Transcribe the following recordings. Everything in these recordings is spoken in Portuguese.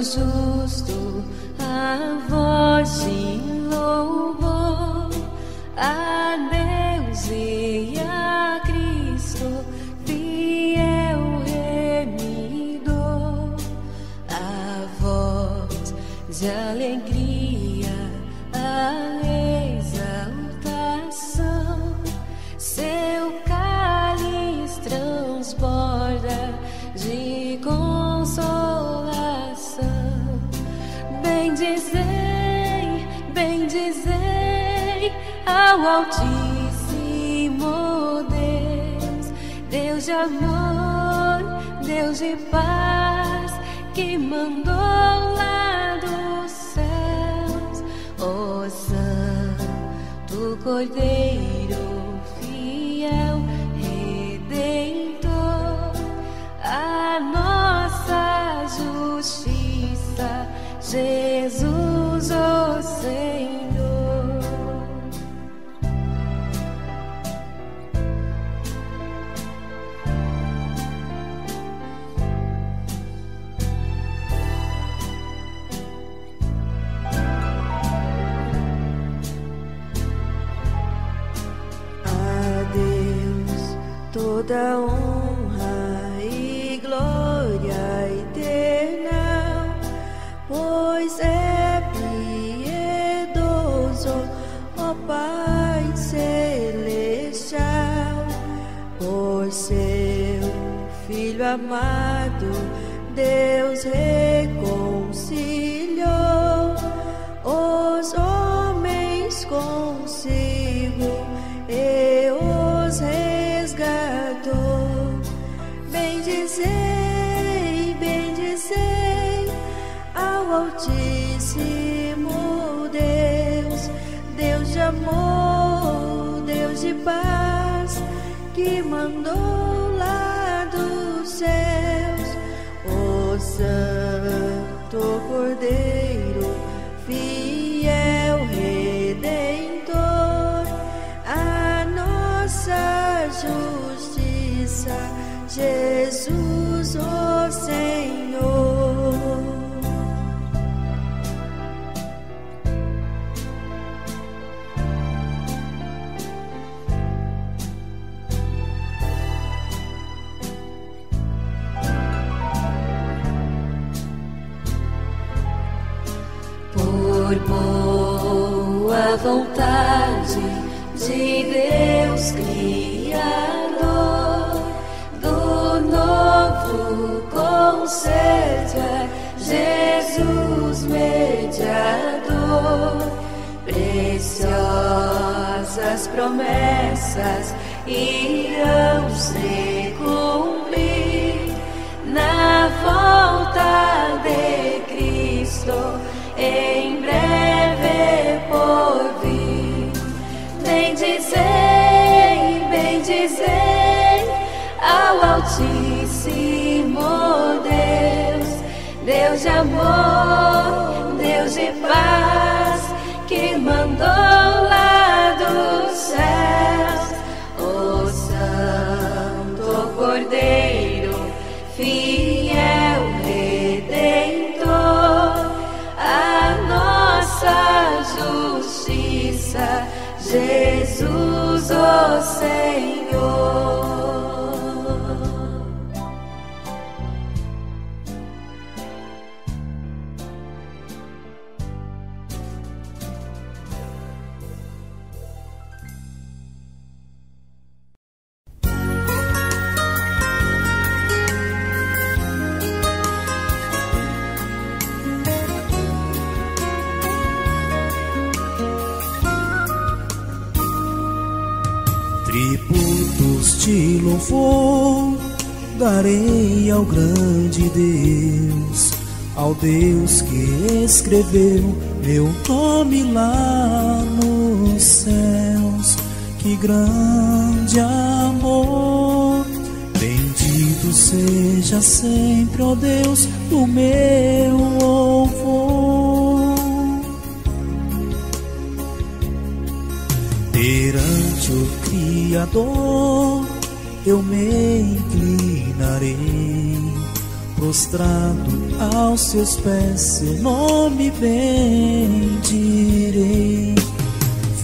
justo, a voz de louvor a Deus e a Cristo, fiel remidor, a voz de alegria. Altíssimo Deus, Deus de amor, Deus de paz, que mandou lá dos céus, ó Santo Cordeiro fiel, Redentor, a nossa justiça, Jesus, amado, Deus reconciliou vontade de Deus Criador, do novo conceito é Jesus mediador, preciosas promessas irão se cumprir na volta de Cristo de amor, Deus de paz, que mandou lá dos céus o Santo Cordeiro, fiel Redentor, a nossa justiça, Jesus, o Senhor. Darei ao grande Deus, ao Deus que escreveu meu nome lá nos céus. Que grande amor! Bendito seja sempre, ó Deus, o meu louvor. Perante o Criador eu me inclinarei, prostrado aos seus pés, seu nome bendirei.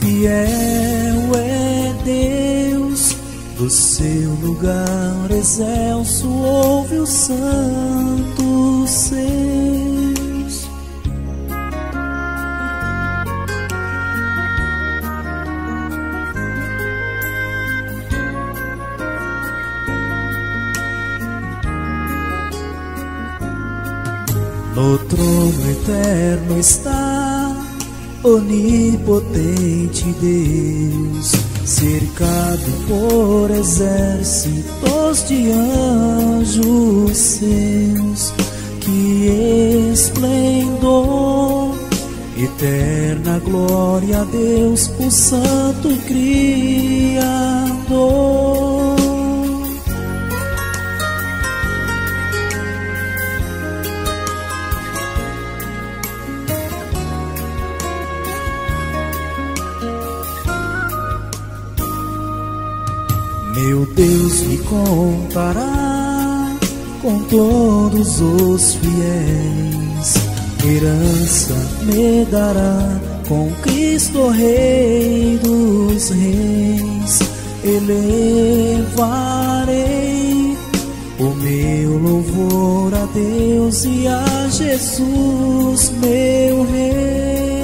Fiel é Deus, do seu lugar excelso ouve os santos seus. Trono eterno está onipotente Deus, cercado por exércitos de anjos seus. Que esplendor, eterna glória a Deus, o Santo Criador. Contará com todos os fiéis, herança me dará com Cristo Rei dos Reis. Elevarei o meu louvor a Deus e a Jesus, meu Rei.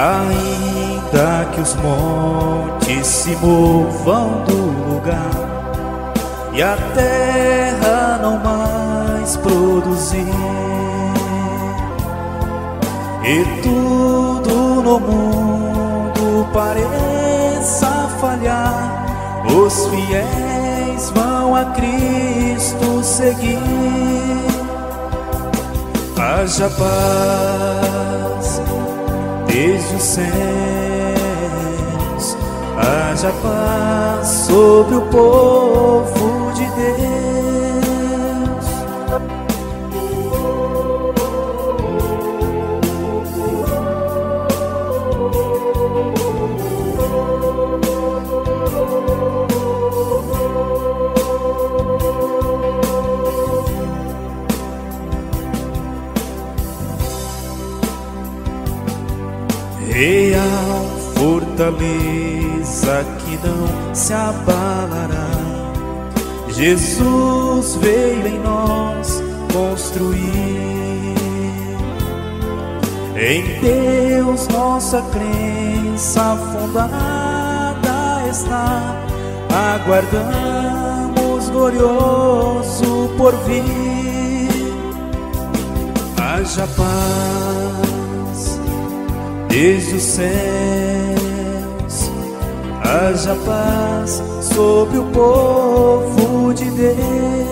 Ainda que os montes se movam do lugar e a terra não mais produzir, e tudo no mundo pareça falhar, os fiéis vão a Cristo seguir. Haja paz desde os céus, haja paz sobre o povo de Deus. Real fortaleza que não se abalará. Jesus veio em nós construir. Em Deus nossa crença fundada está. Aguardamos glorioso porvir. Haja paz desde os céus, haja paz sobre o povo de Deus.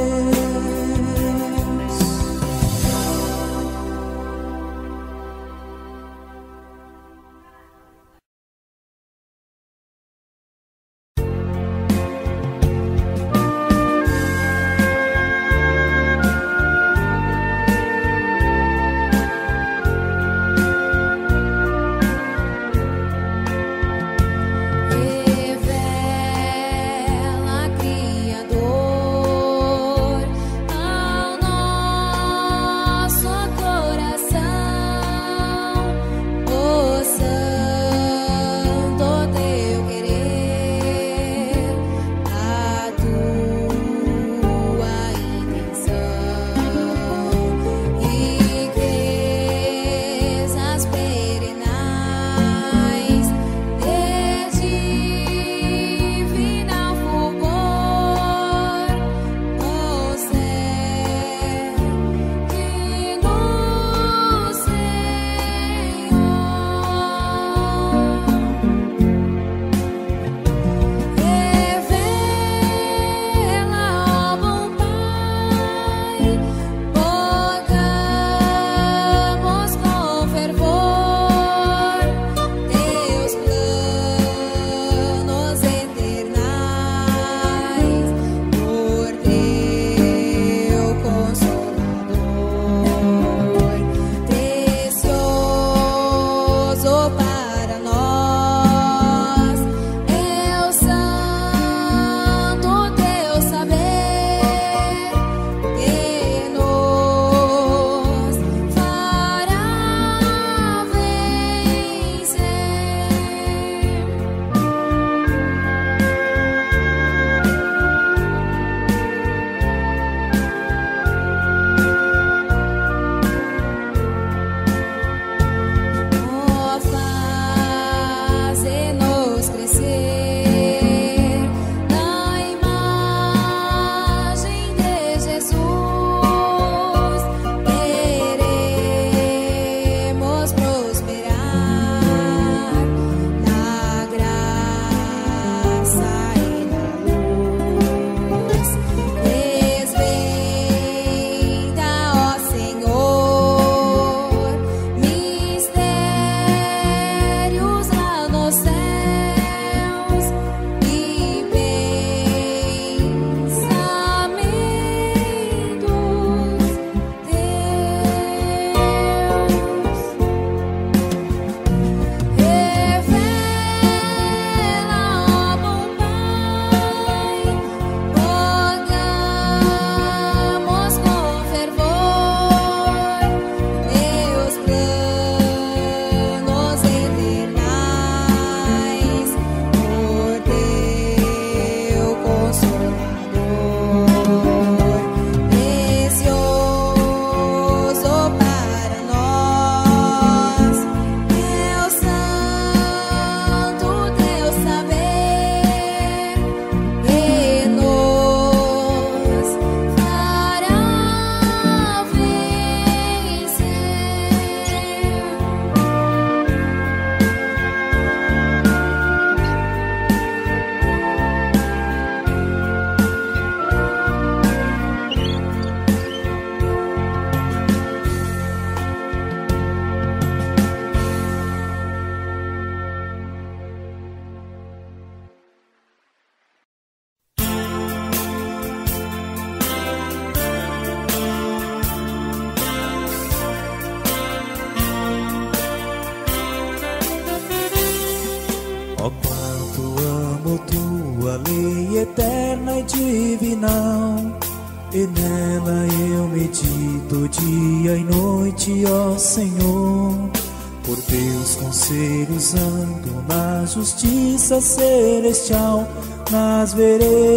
celestial nas veredas.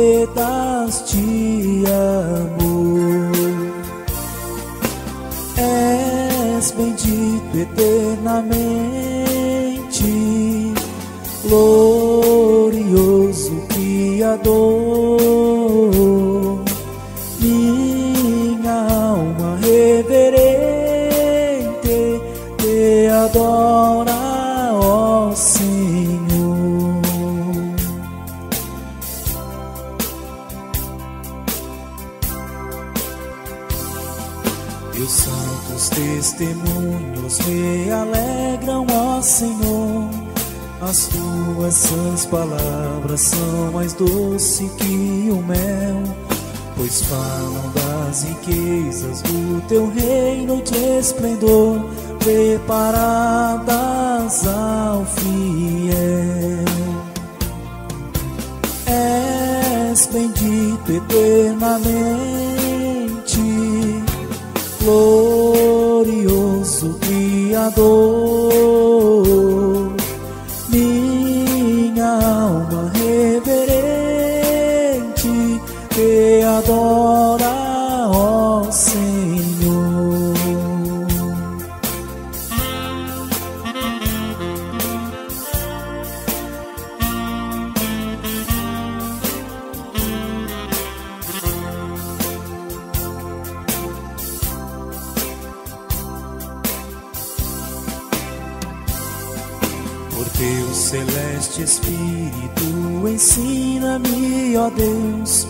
Espírito, ensina-me, ó Deus,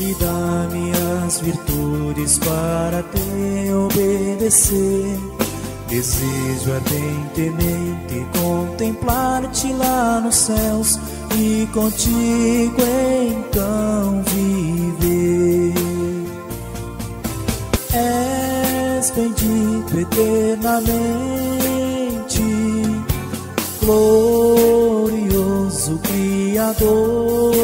e dá-me as virtudes para te obedecer. Desejo ardentemente contemplar-te lá nos céus e contigo então viver. És bendito eternamente, glorioso Criador.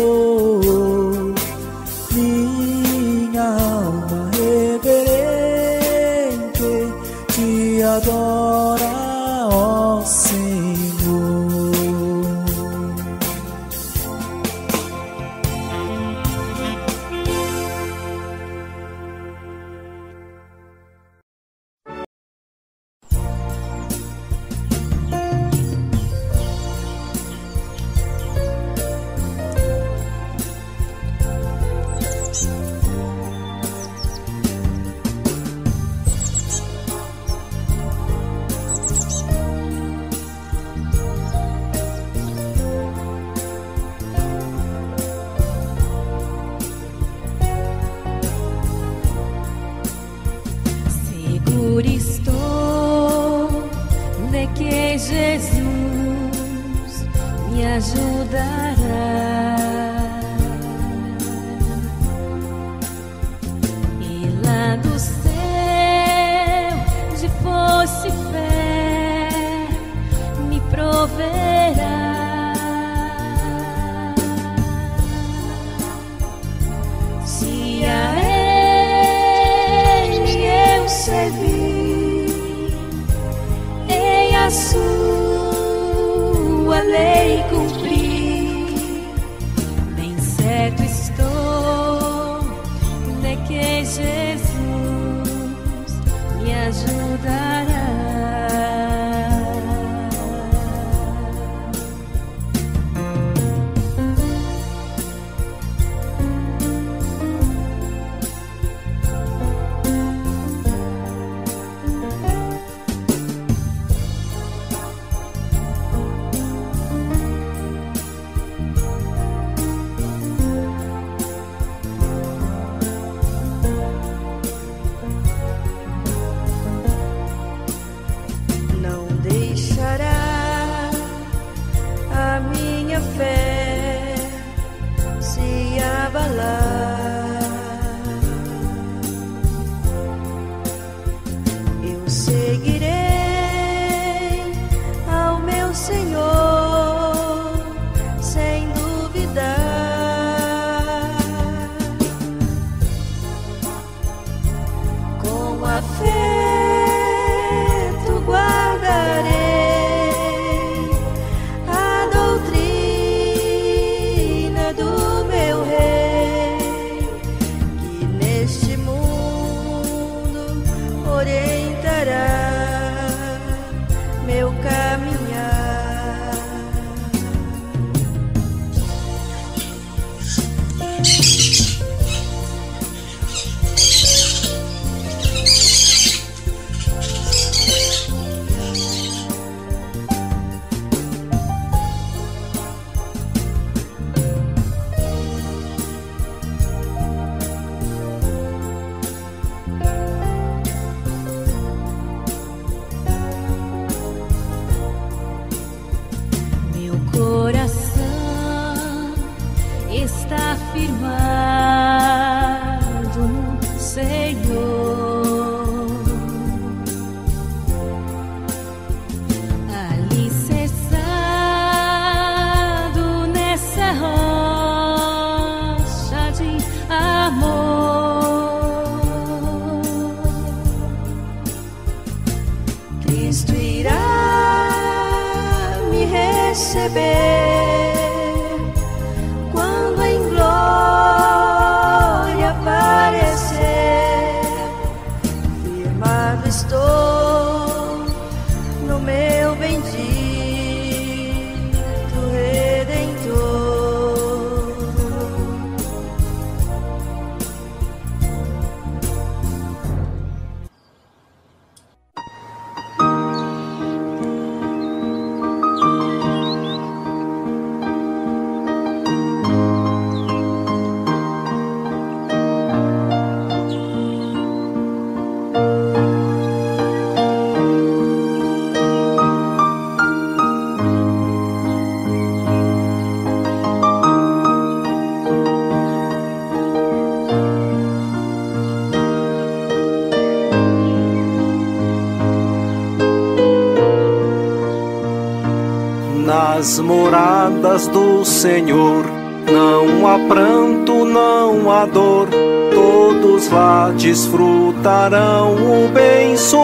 Nas moradas do Senhor. Não há pranto, não há dor, todos lá desfrutarão o bem superno.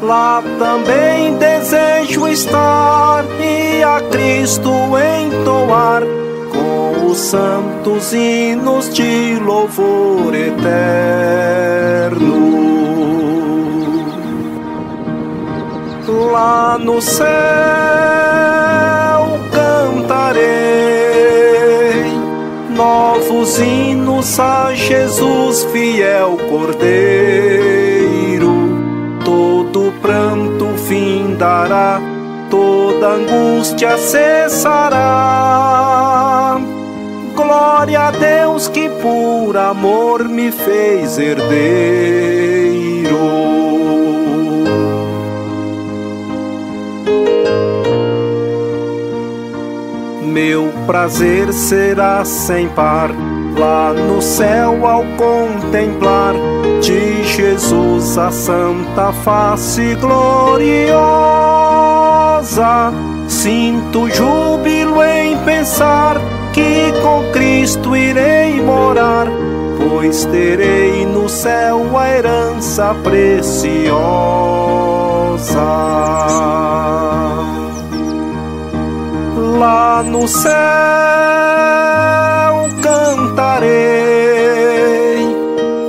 Lá também desejo estar e a Cristo entoar com os santos hinos de louvor eterno. Lá no céu cantarei novos hinos a Jesus, fiel Cordeiro. Todo pranto findará, toda angústia cessará. Glória a Deus que por amor me fez herdeiro. Prazer será sem par lá no céu ao contemplar de Jesus a santa face gloriosa. Sinto júbilo em pensar que com Cristo irei morar, pois terei no céu a herança preciosa lá no céu cantarei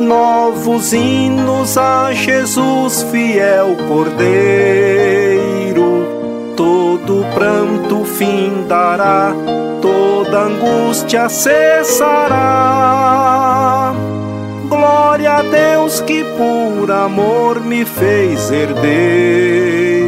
novos hinos a Jesus, fiel Cordeiro. Todo pranto findará, toda angústia cessará. Glória a Deus que por amor me fez herdeiro.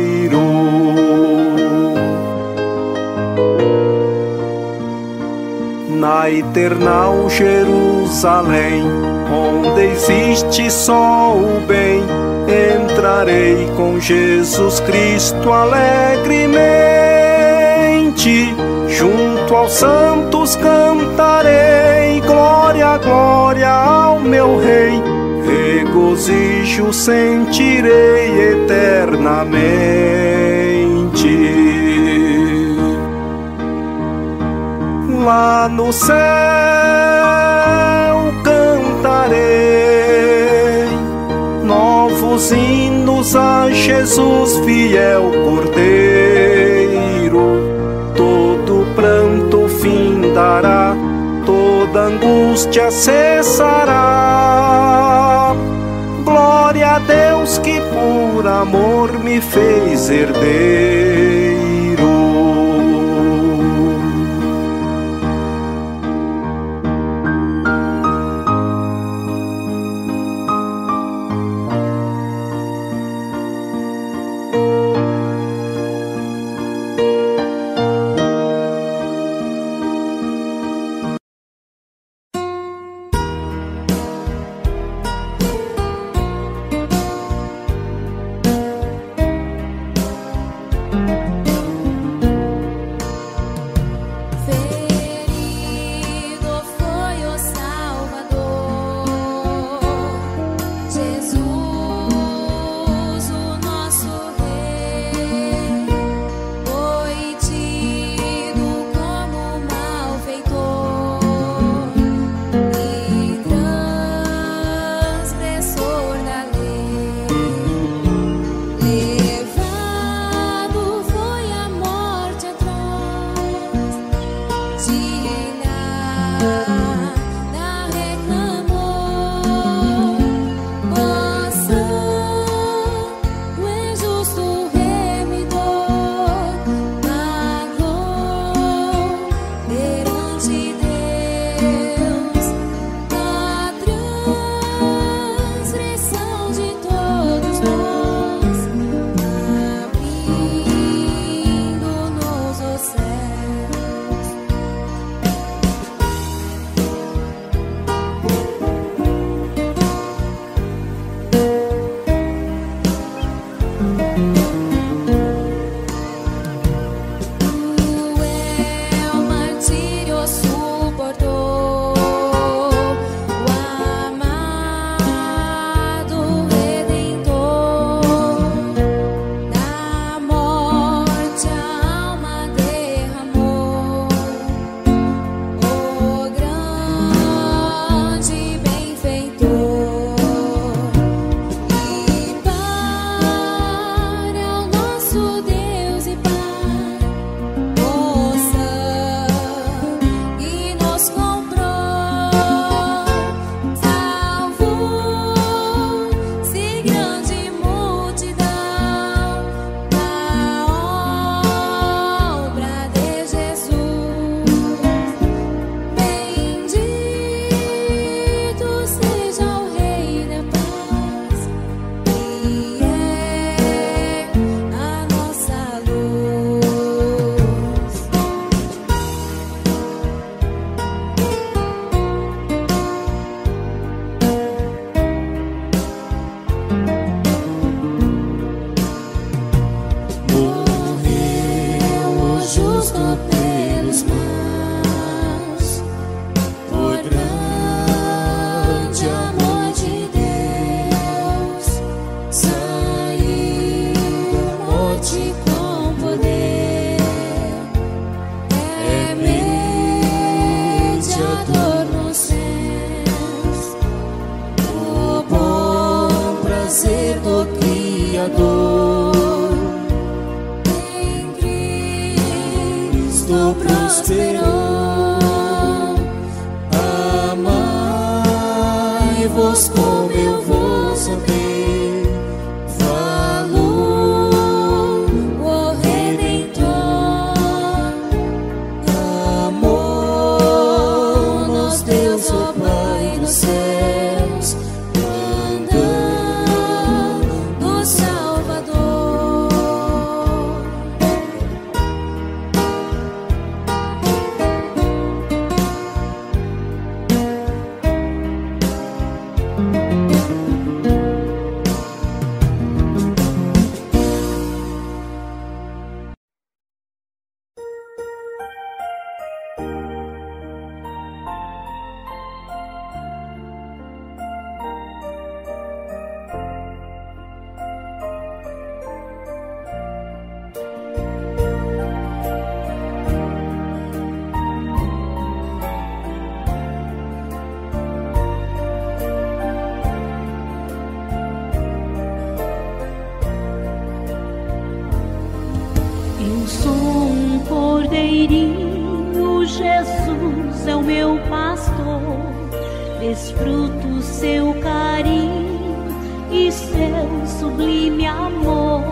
Na eternal Jerusalém, onde existe só o bem, entrarei com Jesus Cristo alegremente. Junto aos santos cantarei glória, glória ao meu Rei. Regozijo sentirei eternamente. Lá no céu cantarei novos hinos a Jesus, fiel Cordeiro. Todo pranto findará, toda angústia cessará. Glória a Deus que por amor me fez herdeiro. Cordeirinho, Jesus é o meu pastor, desfruto seu carinho e seu sublime amor.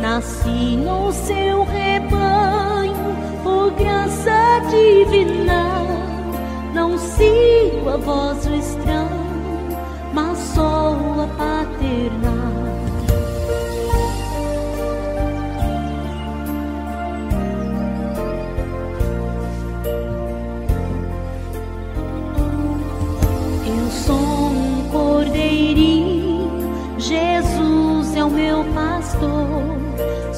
Nasci no seu rebanho, por graça divina, não sigo a voz do estranho, mas sou a paternal.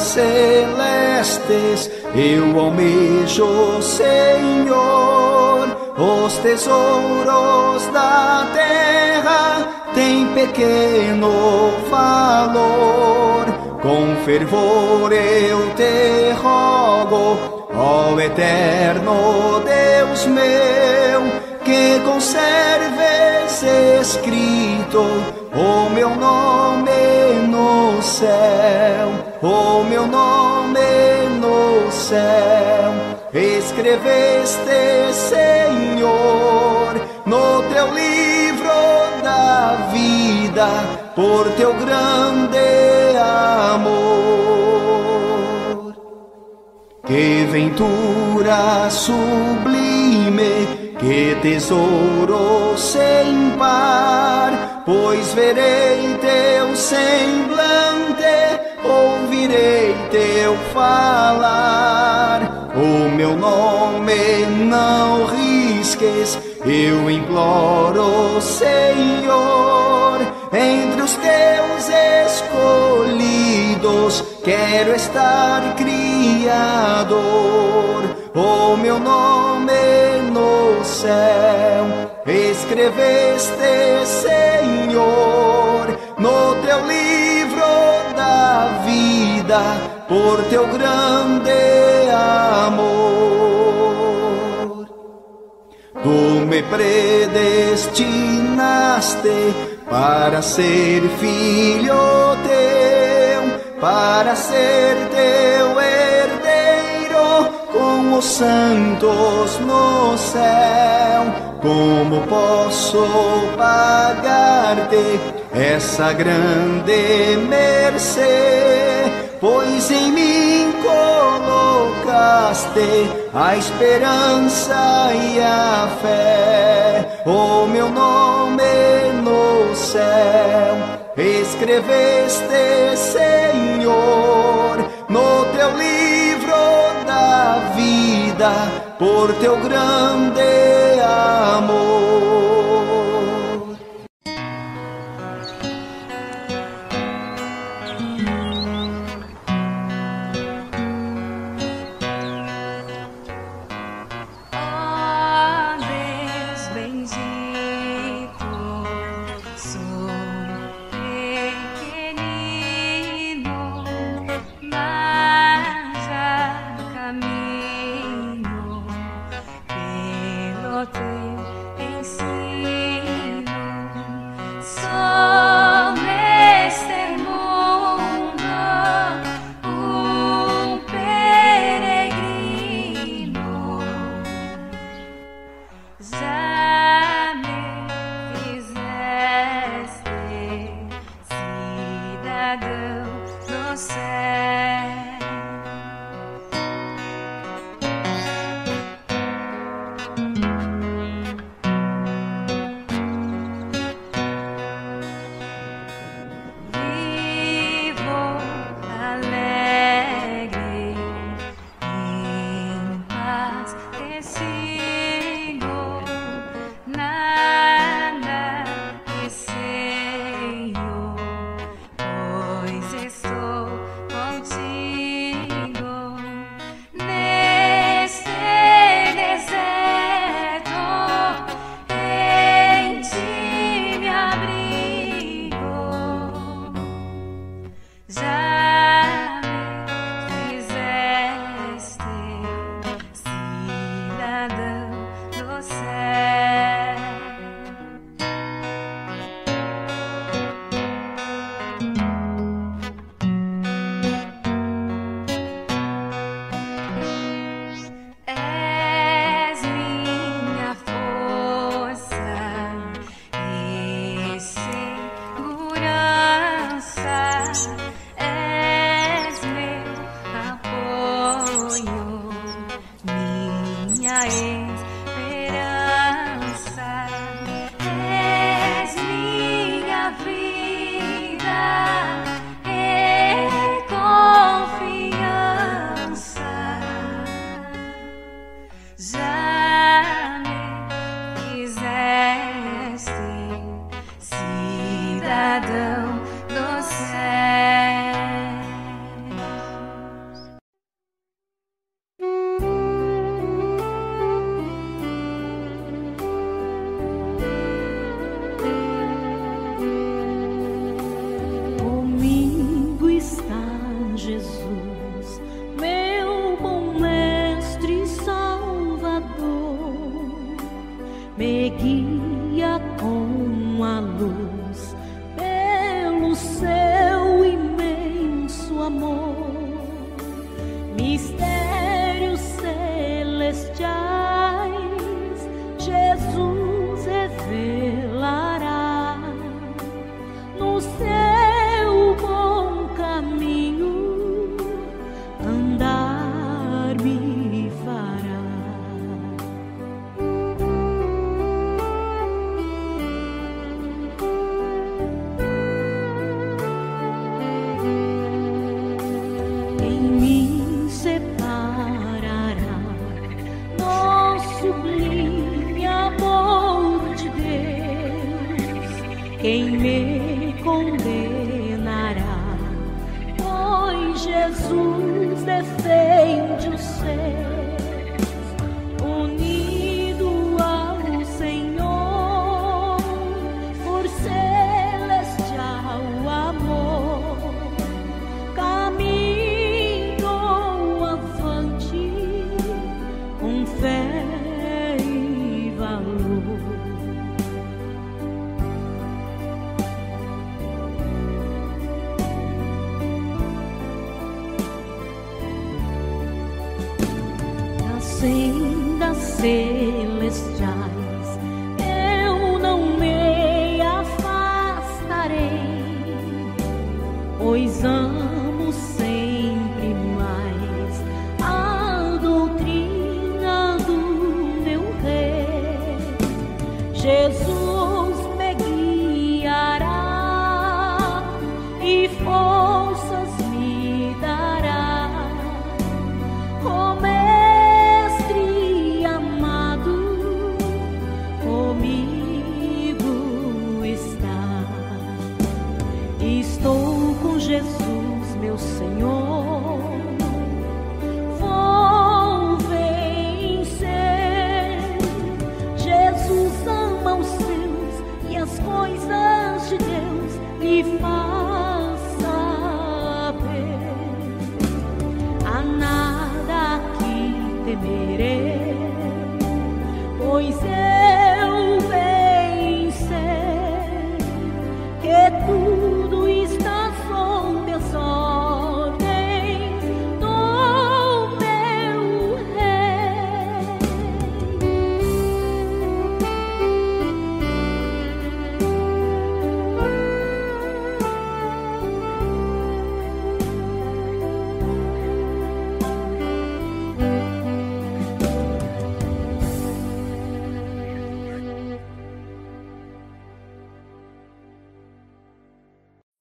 celestes eu almejo, Senhor. Os tesouros da terra têm pequeno valor. Com fervor eu te rogo, ó eterno Deus meu, que conserves escrito o meu nome no céu, o meu nome no céu. Escreveste, Senhor, no teu livro da vida, por teu grande amor. Que ventura sublime que tesouro sem par, pois verei teu semblante, ouvirei teu falar. O meu nome não risques, eu imploro, Senhor, entre os teus escolhidos, quero estar criador. O meu nome no céu, escreveste, Senhor, no teu livro da vida, por teu grande amor. Do me predestinaste para ser filho teu, para ser teu com os santos no céu. Como posso pagar-te essa grande mercê? Pois em mim colocaste a esperança e a fé. O meu nome no céu escreveste, Senhor, no teu livro por teu grande amor.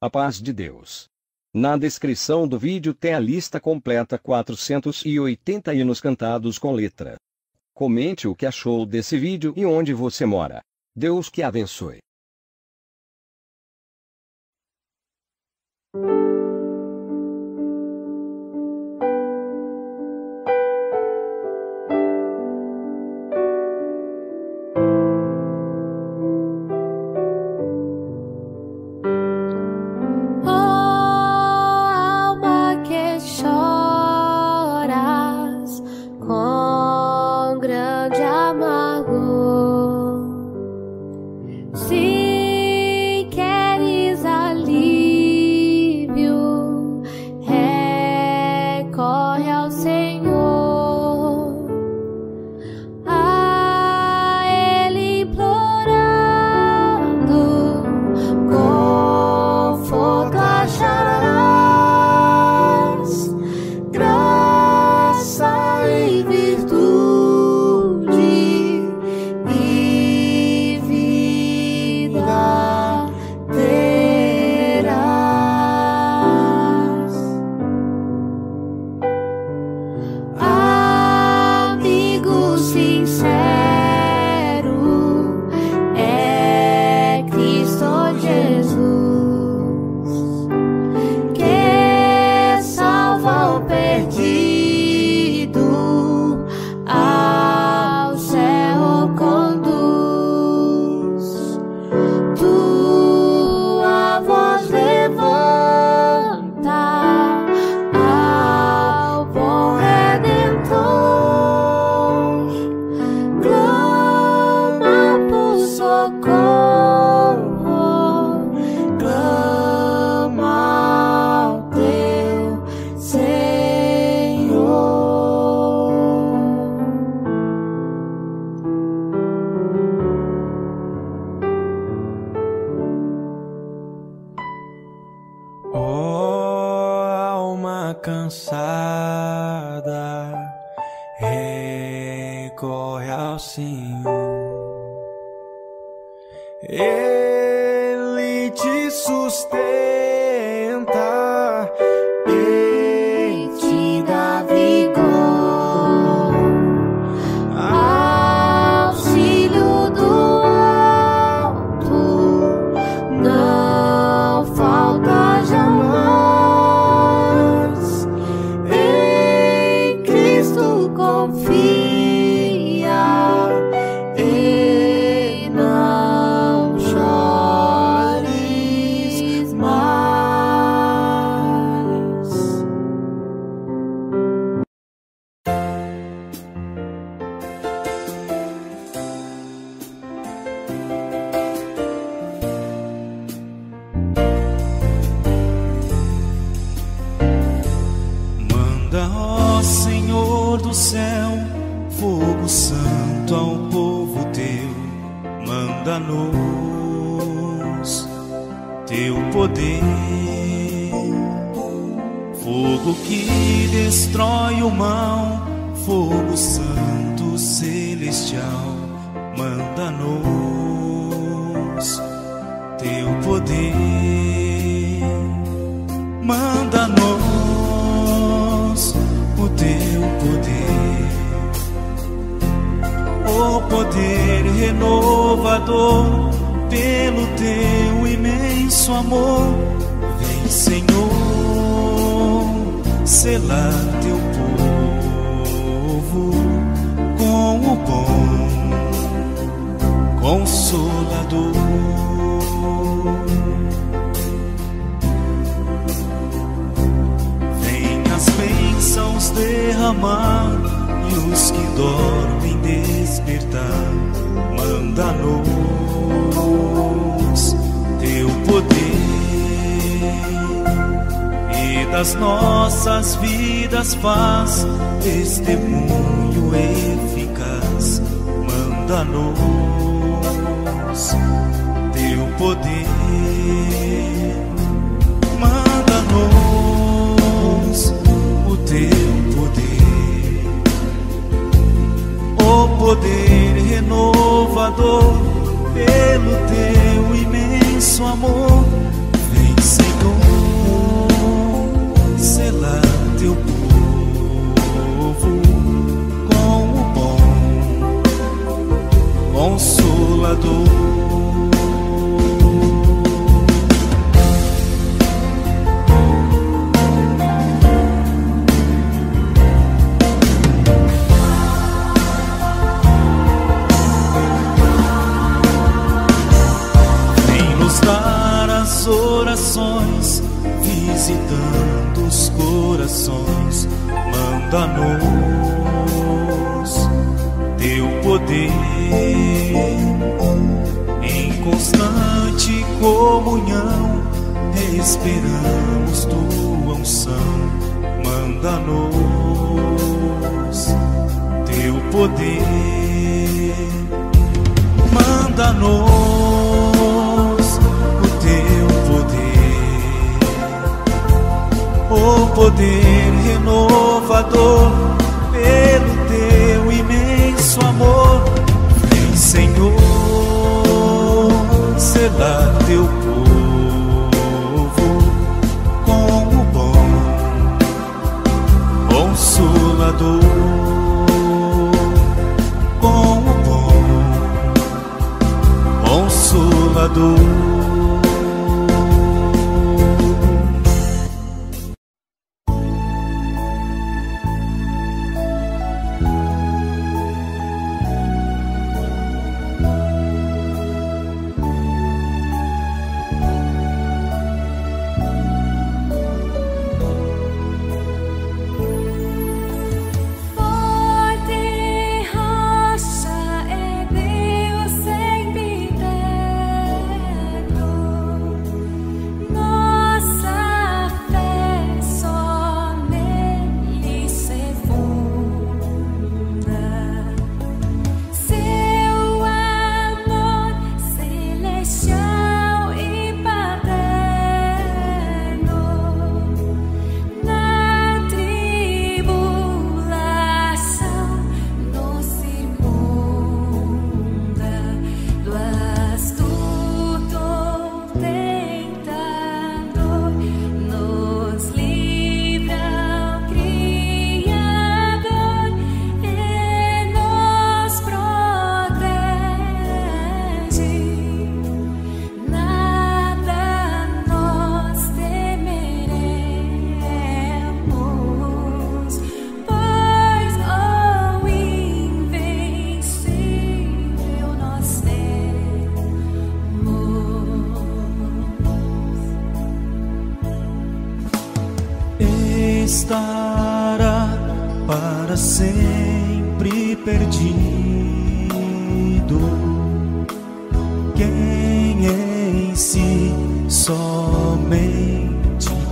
A paz de Deus. Na descrição do vídeo tem a lista completa 480 hinos cantados com letra. Comente o que achou desse vídeo e onde você mora. Deus que abençoe. Senhor do céu, sempre perdido. Quem em si somente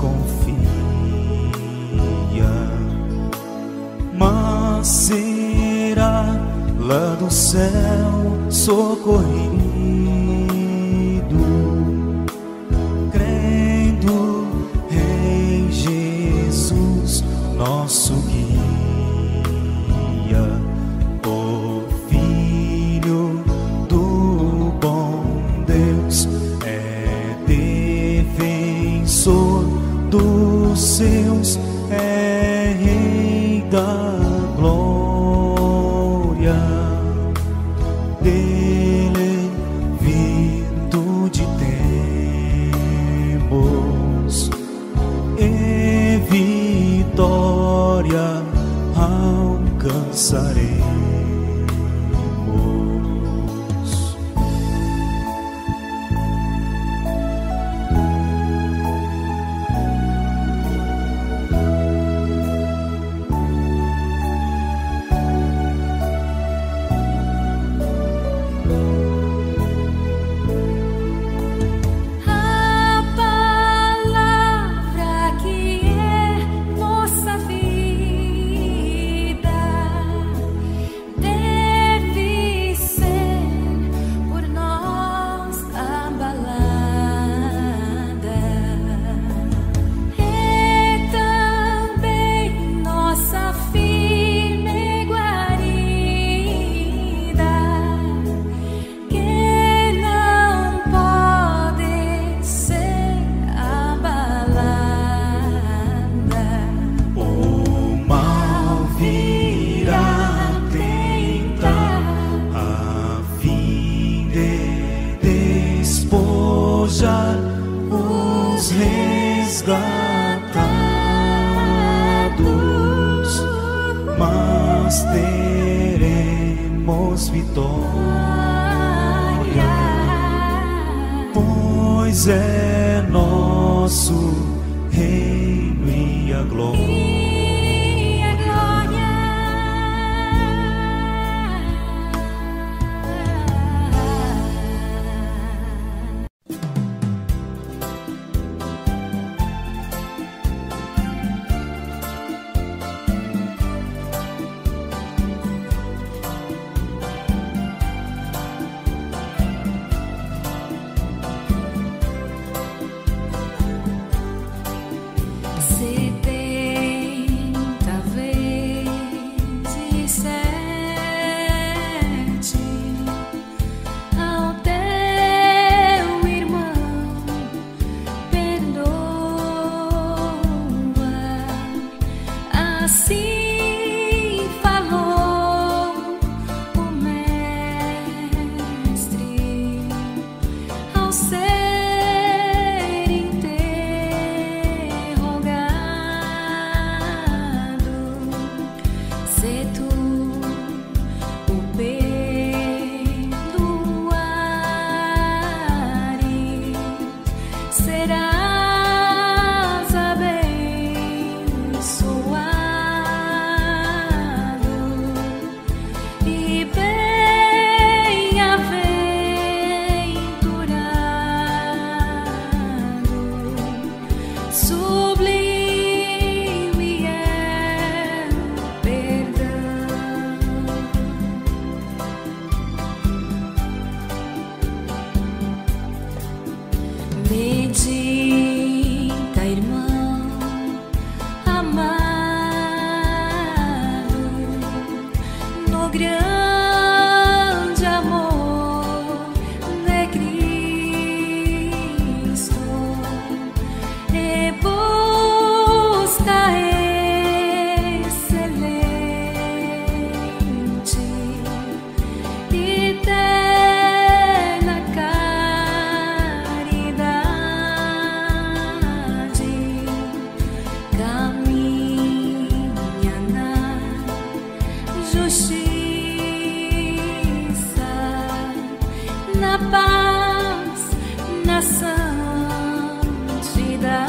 confia, mas será lá do céu socorrido. mas teremos vitória, pois é nosso reino e a glória. cidade.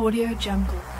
Audio Jungle.